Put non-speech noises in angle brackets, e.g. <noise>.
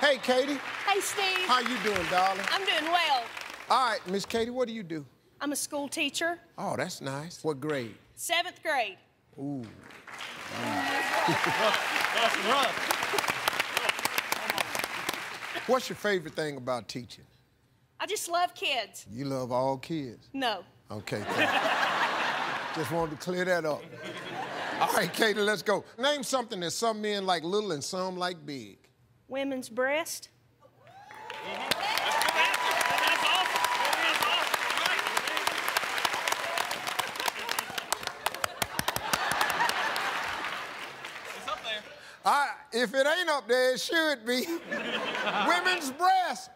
Hey, Katie. Hey, Steve. How you doing, darling? I'm doing well. All right, Miss Katie, what do you do? I'm a school teacher, Oh, that's nice. What grade? seventh grade. Ooh. <laughs> What's your favorite thing about teaching? I just love kids. You love all kids. No. Okay. Just wanted to clear that up. All right, Katie, let's go. Name something that some men like little and some like big. Women's breast. If it ain't up there, it should be. <laughs> Women's breast.